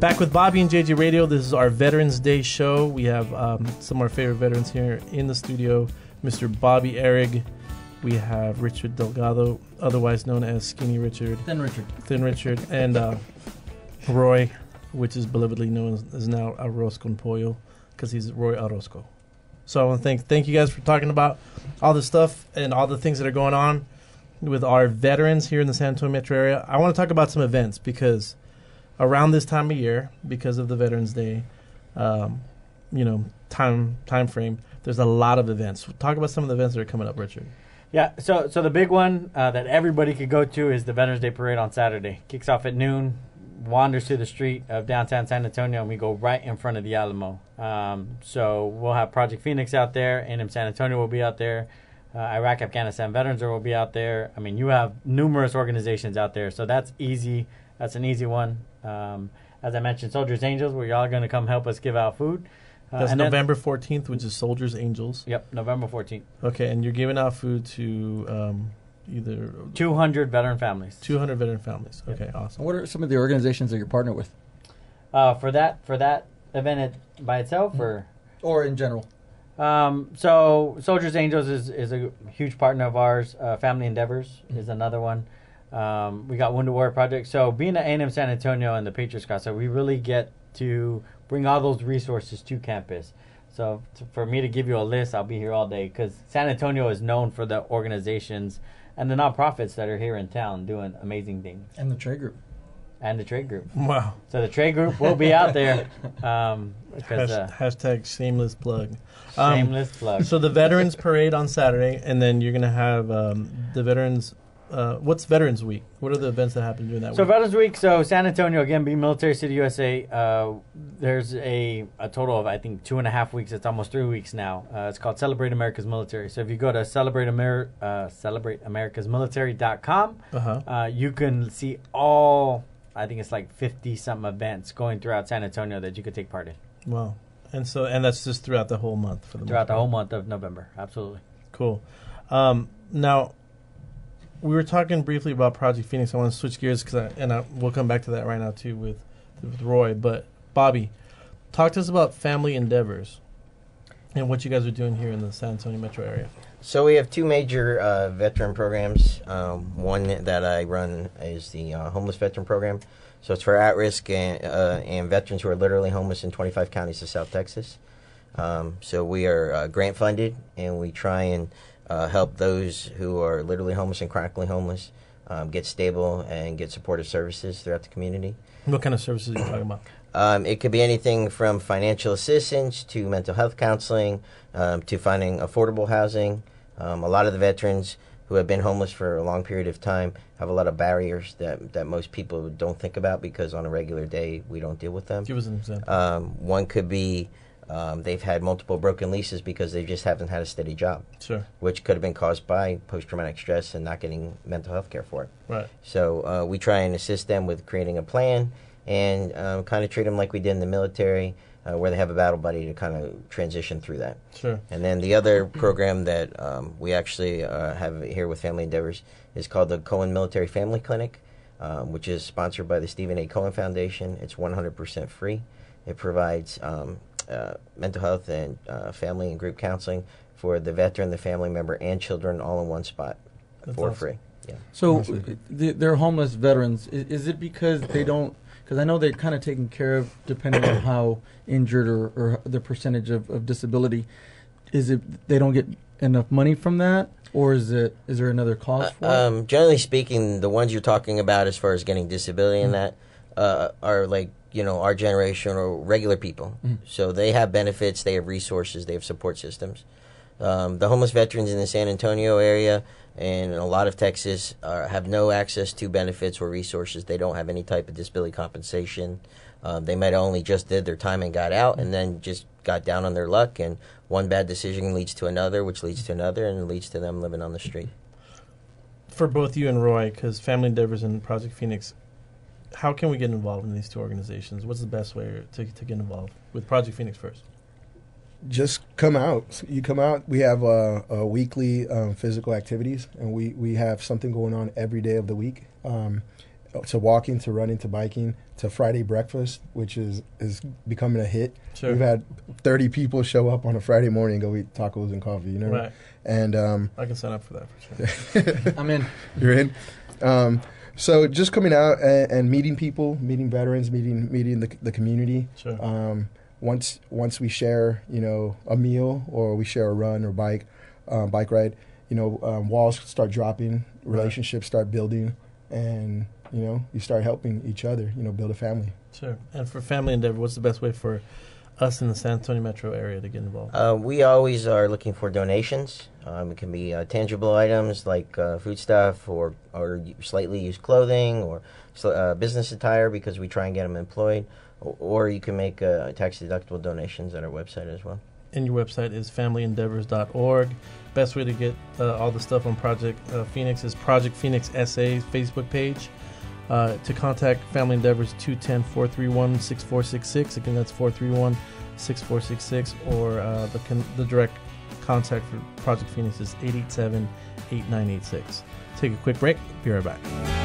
Back with Bobby and JJ Radio. This is our Veterans Day show. We have um, some of our favorite veterans here in the studio Mr. Bobby Erig. We have Richard Delgado, otherwise known as Skinny Richard, Then Richard. Thin Richard, and uh, Roy, which is belovedly known as, now Arroz con Pollo, because he's Roy Orozco. So I want to thank thank you guys for talking about all the stuff and all the things that are going on with our veterans here in the San Antonio metro area. I want to talk about some events because around this time of year, because of the Veterans Day, um, you know, time time frame, there's a lot of events. Talk about some of the events that are coming up, Richard. Yeah, so so the big one uh, that everybody could go to is the Veterans Day Parade on Saturday. Kicks off at noon, wanders through the street of downtown San Antonio, and we go right in front of the Alamo. Um, so we'll have Project Phoenix out there, A&M San Antonio will be out there, uh, Iraq Afghanistan Veterans will be out there. I mean, you have numerous organizations out there, so that's easy. That's an easy one. Um, as I mentioned, Soldiers Angels, where y'all going to come help us give out food. Uh, That's November 14th, which is Soldiers Angels. Yep, November 14th. Okay, and you're giving out food to um, either 200 veteran families. 200 veteran families. Yep. Okay, awesome. What are some of the organizations that you're partnered with, Uh, for that for that event it, by itself, or or in general? um, so Soldiers Angels is, is a huge partner of ours. Uh, Family Endeavors is another one. Um, we got Wounded Warrior Project. So being at A&M San Antonio and the Patriots Casa, so we really get to bring all those resources to campus. So t- for me to give you a list, I'll be here all day because San Antonio is known for the organizations and the nonprofits that are here in town doing amazing things, And the Trey Group. and the Trey Group. Wow. So the Trey Group will be out there um, because uh, hashtag shameless plug. Um, shameless plug. So the Veterans Parade on Saturday, and then you're going to have um, the Veterans. Uh, what's Veterans Week? What are the events that happen during that So week? So Veterans Week, so San Antonio again, being Military City, USA. Uh, there's a, a total of I think two and a half weeks. It's almost three weeks now. Uh, it's called Celebrate America's Military. So if you go to celebrate Amer- uh, celebrateamericasmilitary.com, uh-huh. uh, you can see all. I think it's like fifty something events going throughout San Antonio that you could take part in Wow. And so, and that's just throughout the whole month for the throughout the whole month of November. Absolutely. Cool. Um, now, we were talking briefly about Project Phoenix. I want to switch gears because, and I, we'll come back to that right now too with with Roy. But Bobby, talk to us about family endeavors and what you guys are doing here in the San Antonio metro area. So we have two major uh, veteran programs. Um, one that I run is the uh, homeless veteran program. So it's for at-risk and, uh, and veterans who are literally homeless in 25 counties of South Texas. Um, so we are uh, grant funded, and we try and uh, help those who are literally homeless and chronically homeless um, get stable and get supportive services throughout the community. What kind of services are you talking about? Um, it could be anything from financial assistance to mental health counseling um, to finding affordable housing. Um, a lot of the veterans who have been homeless for a long period of time have a lot of barriers that, that most people don't think about because on a regular day we don't deal with them. Give us an example. Um, one could be um, they've had multiple broken leases because they just haven't had a steady job, sure. which could have been caused by post traumatic stress and not getting mental health care for it. Right. So uh, we try and assist them with creating a plan and um, kind of treat them like we did in the military, uh, where they have a battle buddy to kind of transition through that. Sure. And then the other program that um, we actually uh, have here with Family Endeavors is called the Cohen Military Family Clinic, um, which is sponsored by the Steven A. Cohen Foundation. It's 100% free. It provides um, uh, mental health and uh, family and group counseling for the veteran, the family member, and children all in one spot That's for awesome. free. Yeah. So the, they're homeless veterans. Is, is it because they don't? Because I know they're kind of taken care of depending on how injured or, or the percentage of, of disability. Is it they don't get enough money from that, or is it is there another cause for it? Um, generally speaking, the ones you're talking about as far as getting disability and that uh, are like you know our generation or regular people. So they have benefits, they have resources, they have support systems. Um, the homeless veterans in the San Antonio area and a lot of Texas are, have no access to benefits or resources. They don't have any type of disability compensation. Um, they might only just did their time and got out, and then just got down on their luck. And one bad decision leads to another, which leads to another, and leads to them living on the street. For both you and Roy, because Family Endeavors and Project Phoenix, how can we get involved in these two organizations? What's the best way to, to get involved with Project Phoenix first? just come out. You come out. We have uh, uh, weekly um, physical activities, and we, we have something going on every day of the week. Um, to walking to running to biking to Friday breakfast, which is is becoming a hit. Sure. We've had 30 people show up on a Friday morning and go eat tacos and coffee. You know, Right. and um, I can sign up for that for sure. I'm in. you're in. Um, so just coming out and, and meeting people, meeting veterans, meeting meeting the, the community. Sure. Um, once once we share, you know, a meal or we share a run or bike, um, bike ride, you know, um, walls start dropping, relationships start building, and you know, you start helping each other. You know, build a family. Sure. And for family endeavor, what's the best way for us in the San Antonio metro area to get involved? Uh, we always are looking for donations. Um, it can be uh, tangible items like uh, food stuff or, or slightly used clothing or uh, business attire because we try and get them employed. Or, or you can make uh, tax deductible donations at our website as well. and your website is familyendeavors.org. Best way to get uh, all the stuff on Project uh, Phoenix is Project Phoenix SA Facebook page. Uh, to contact Family Endeavors, 210 431 6466. Again, that's 431 6466. Or uh, the, the direct contact for Project Phoenix is 887 8986. Take a quick break. Be right back.